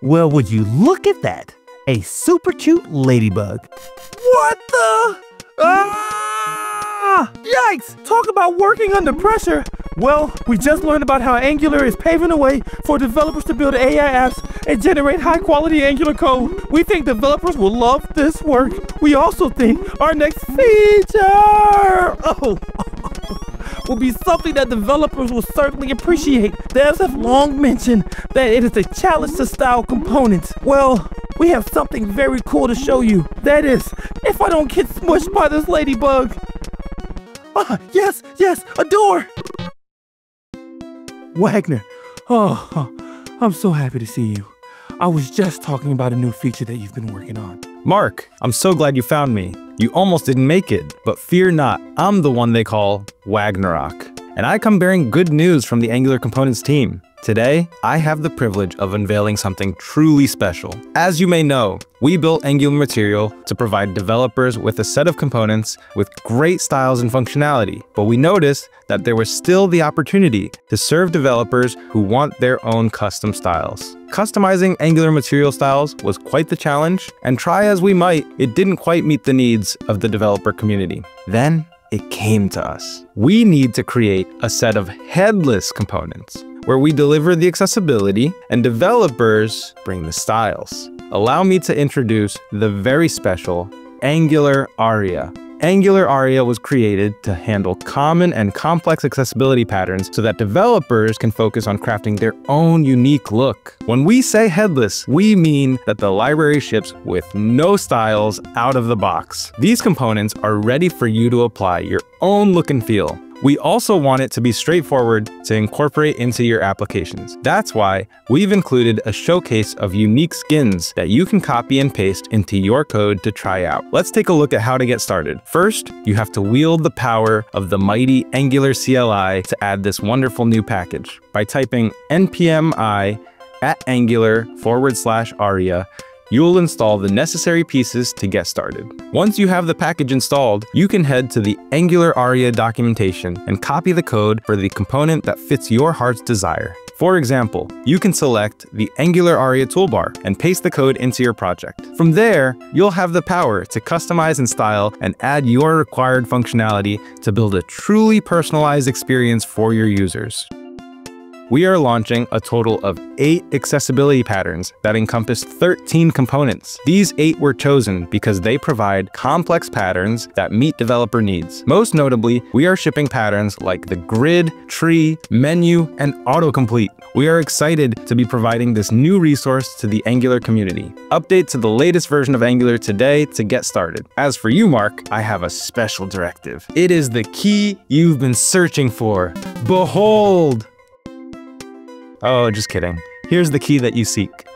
Well, would you look at that? A super cute ladybug. What the? Ah! Yikes! Talk about working under pressure. Well, we just learned about how Angular is paving the way for developers to build AI apps and generate high quality Angular code. We think developers will love this work. We also think our next feature oh, will be something that developers will certainly appreciate. Devs have long mentioned that it is a challenge to style components. Well, we have something very cool to show you. That is, if I don't get smushed by this ladybug. Ah, yes, yes, a door. Wagner, oh, I'm so happy to see you. I was just talking about a new feature that you've been working on. Mark, I'm so glad you found me. You almost didn't make it, but fear not, I'm the one they call Wagnarok. And I come bearing good news from the Angular Components team. Today, I have the privilege of unveiling something truly special. As you may know, we built Angular Material to provide developers with a set of components with great styles and functionality, but we noticed that there was still the opportunity to serve developers who want their own custom styles. Customizing Angular Material styles was quite the challenge, and try as we might, it didn't quite meet the needs of the developer community. Then, it came to us. We need to create a set of headless components where we deliver the accessibility and developers bring the styles. Allow me to introduce the very special Angular Aria. Angular Aria was created to handle common and complex accessibility patterns so that developers can focus on crafting their own unique look. When we say headless, we mean that the library ships with no styles out of the box. These components are ready for you to apply your own look and feel. We also want it to be straightforward to incorporate into your applications. That's why we've included a showcase of unique skins that you can copy and paste into your code to try out. Let's take a look at how to get started. First, you have to wield the power of the mighty Angular CLI to add this wonderful new package. By typing npm i at angular forward slash aria, you will install the necessary pieces to get started. Once you have the package installed, you can head to the Angular Aria documentation and copy the code for the component that fits your heart's desire. For example, you can select the Angular Aria toolbar and paste the code into your project. From there, you'll have the power to customize and style and add your required functionality to build a truly personalized experience for your users we are launching a total of 8 accessibility patterns that encompass 13 components. These 8 were chosen because they provide complex patterns that meet developer needs. Most notably, we are shipping patterns like the grid, tree, menu, and autocomplete. We are excited to be providing this new resource to the Angular community. Update to the latest version of Angular today to get started. As for you, Mark, I have a special directive. It is the key you've been searching for. Behold! Oh, just kidding. Here's the key that you seek.